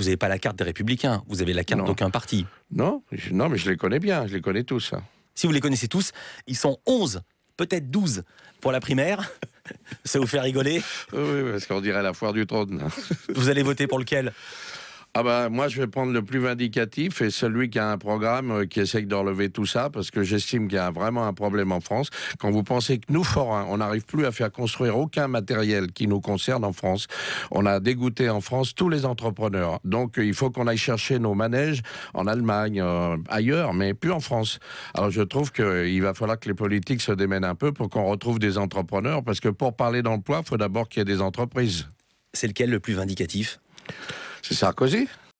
Vous n'avez pas la carte des Républicains, vous avez la carte d'aucun parti. Non, je- non, mais je les connais bien, je les connais tous. Si vous les connaissez tous, ils sont 11, peut-être 12 pour la primaire. Ça vous fait rigoler oui, parce qu'on dirait la foire du trône. Vous allez voter pour lequel? Ah bah moi je vais prendre le plus vindicatif et celui qui a un programme euh, qui essaye de relever tout ça parce que j'estime qu'il y a vraiment un problème en France. Quand vous pensez que nous forains, on n'arrive plus à faire construire aucun matériel qui nous concerne en France, on a dégoûté en France tous les entrepreneurs. Donc euh, il faut qu'on aille chercher nos manèges en Allemagne, euh, ailleurs, mais plus en France. Alors je trouve qu'il va falloir que les politiques se démènent un peu pour qu'on retrouve des entrepreneurs parce que pour parler d'emploi, il faut d'abord qu'il y ait des entreprises. C'est lequel le plus vindicatif? si sa così.